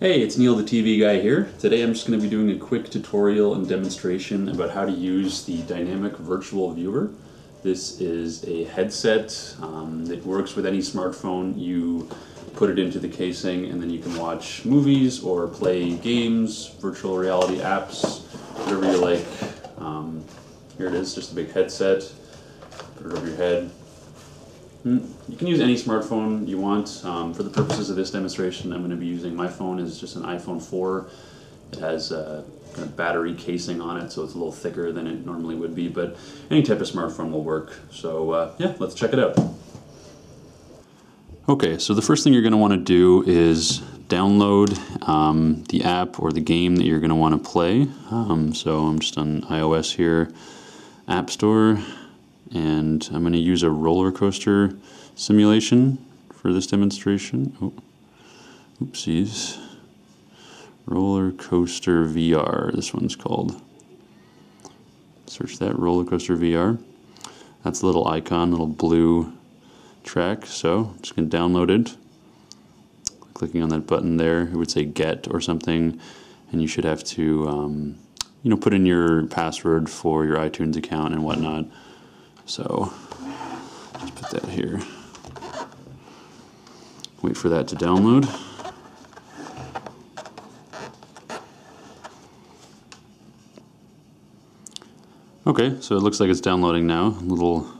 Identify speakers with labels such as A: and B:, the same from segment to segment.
A: Hey, it's Neil the TV guy here. Today I'm just going to be doing a quick tutorial and demonstration about how to use the Dynamic Virtual Viewer. This is a headset um, that works with any smartphone. You put it into the casing and then you can watch movies or play games, virtual reality apps, whatever you like. Um, here it is, just a big headset. Put it over your head. You can use any smartphone you want. Um, for the purposes of this demonstration, I'm going to be using my phone is just an iPhone 4. It has a kind of battery casing on it, so it's a little thicker than it normally would be, but any type of smartphone will work. So uh, yeah, let's check it out. Okay, so the first thing you're going to want to do is download um, the app or the game that you're going to want to play. Um, so I'm just on iOS here, App Store, and I'm going to use a roller coaster simulation for this demonstration. Oh, oopsies. Roller coaster VR, this one's called. Search that roller coaster VR. That's a little icon, little blue track. So I'm just going to download it. Clicking on that button there, it would say get or something, and you should have to, um, you know, put in your password for your iTunes account and whatnot. So just put that here. Wait for that to download. Okay, so it looks like it's downloading now. Little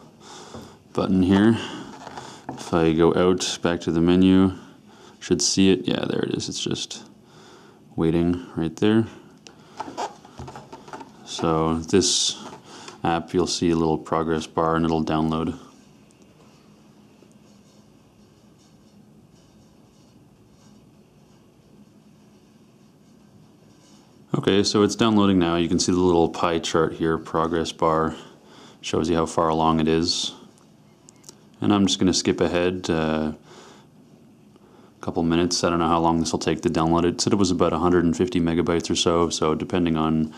A: button here. If I go out back to the menu, should see it. Yeah, there it is. It's just waiting right there. So this app, you'll see a little progress bar and it'll download. Okay, so it's downloading now. You can see the little pie chart here, progress bar, shows you how far along it is. And I'm just going to skip ahead uh, a couple minutes. I don't know how long this will take to download it. it said it was about 150 megabytes or so, so depending on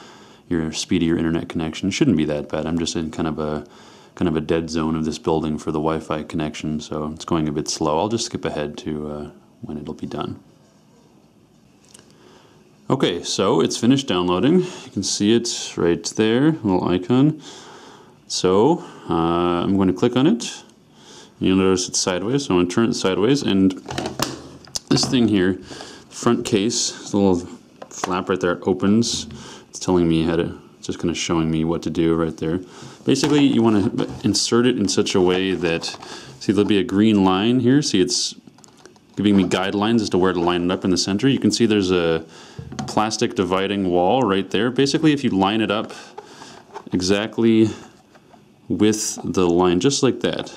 A: your speed of your internet connection. Shouldn't be that bad. I'm just in kind of a kind of a dead zone of this building for the Wi-Fi connection, so it's going a bit slow. I'll just skip ahead to uh, when it'll be done. Okay, so it's finished downloading. You can see it right there, little icon. So uh, I'm going to click on it. You'll notice it's sideways, so I'm going to turn it sideways, and this thing here, front case, little flap right there opens it's telling me how to, just kind of showing me what to do right there. Basically, you want to insert it in such a way that, see there'll be a green line here. See it's giving me guidelines as to where to line it up in the center. You can see there's a plastic dividing wall right there. Basically, if you line it up exactly with the line, just like that.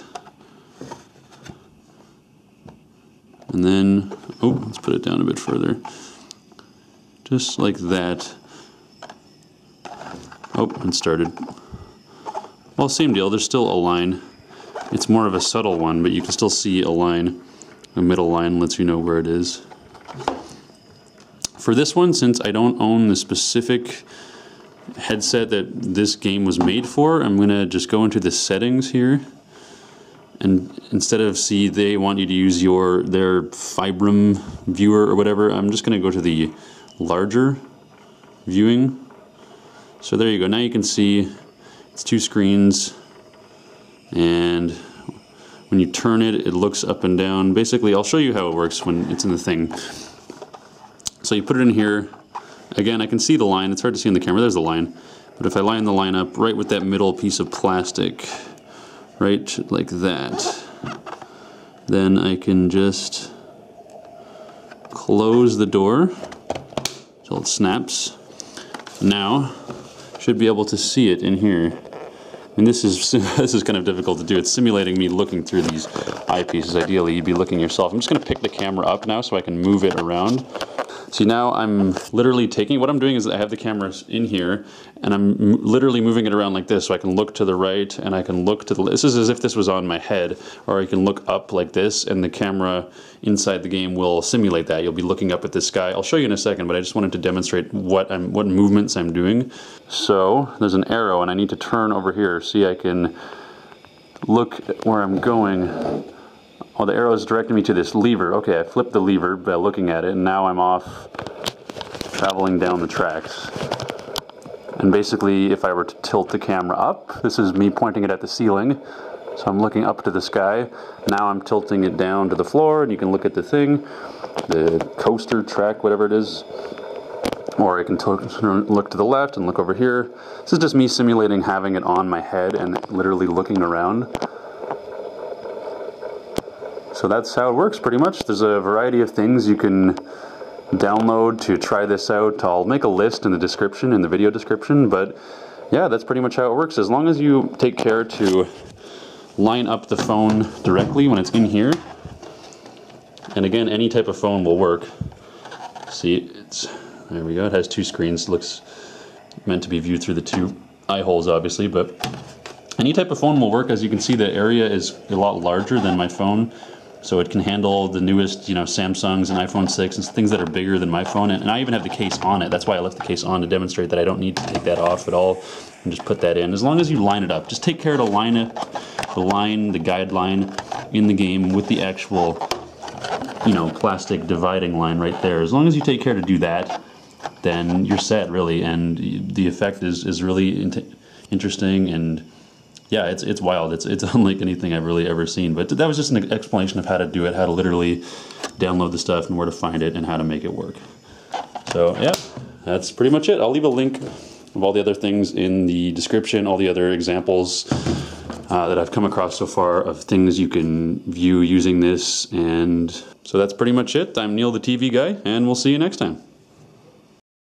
A: And then, oh, let's put it down a bit further. Just like that Oh, it started. Well, same deal. There's still a line. It's more of a subtle one, but you can still see a line. A middle line lets you know where it is. For this one, since I don't own the specific headset that this game was made for, I'm going to just go into the settings here. And instead of see, they want you to use your their Fibrum viewer or whatever, I'm just going to go to the larger viewing so there you go. Now you can see it's two screens and when you turn it, it looks up and down. Basically, I'll show you how it works when it's in the thing. So you put it in here. Again, I can see the line. It's hard to see in the camera. There's the line. But if I line the line up right with that middle piece of plastic, right like that, then I can just close the door until it snaps. Now, should be able to see it in here. And this is this is kind of difficult to do. It's simulating me looking through these eyepieces. Ideally, you'd be looking yourself. I'm just going to pick the camera up now so I can move it around. See now I'm literally taking, what I'm doing is I have the cameras in here and I'm literally moving it around like this so I can look to the right and I can look to the, this is as if this was on my head or I can look up like this and the camera inside the game will simulate that. You'll be looking up at the sky. I'll show you in a second but I just wanted to demonstrate what I'm, what movements I'm doing. So there's an arrow and I need to turn over here. See I can look where I'm going Oh, the arrow is directing me to this lever. Okay, I flipped the lever by looking at it, and now I'm off traveling down the tracks. And basically, if I were to tilt the camera up, this is me pointing it at the ceiling. So I'm looking up to the sky. Now I'm tilting it down to the floor, and you can look at the thing, the coaster track, whatever it is. Or I can look to the left and look over here. This is just me simulating having it on my head and literally looking around. So that's how it works pretty much. There's a variety of things you can download to try this out. I'll make a list in the description, in the video description, but yeah, that's pretty much how it works. As long as you take care to line up the phone directly when it's in here, and again, any type of phone will work. See, it's, there we go, it has two screens, looks meant to be viewed through the two eye holes obviously, but any type of phone will work. As you can see, the area is a lot larger than my phone so it can handle the newest, you know, Samsungs and iPhone 6 and things that are bigger than my phone. And, and I even have the case on it. That's why I left the case on to demonstrate that I don't need to take that off at all and just put that in. As long as you line it up, just take care to line it, the line, the guideline in the game with the actual, you know, plastic dividing line right there. As long as you take care to do that, then you're set really. And the effect is, is really interesting and yeah, it's it's wild. It's it's unlike anything I've really ever seen. But that was just an explanation of how to do it, how to literally download the stuff and where to find it and how to make it work. So yeah, that's pretty much it. I'll leave a link of all the other things in the description, all the other examples uh, that I've come across so far of things you can view using this. And so that's pretty much it. I'm Neil the TV guy, and we'll see you next time.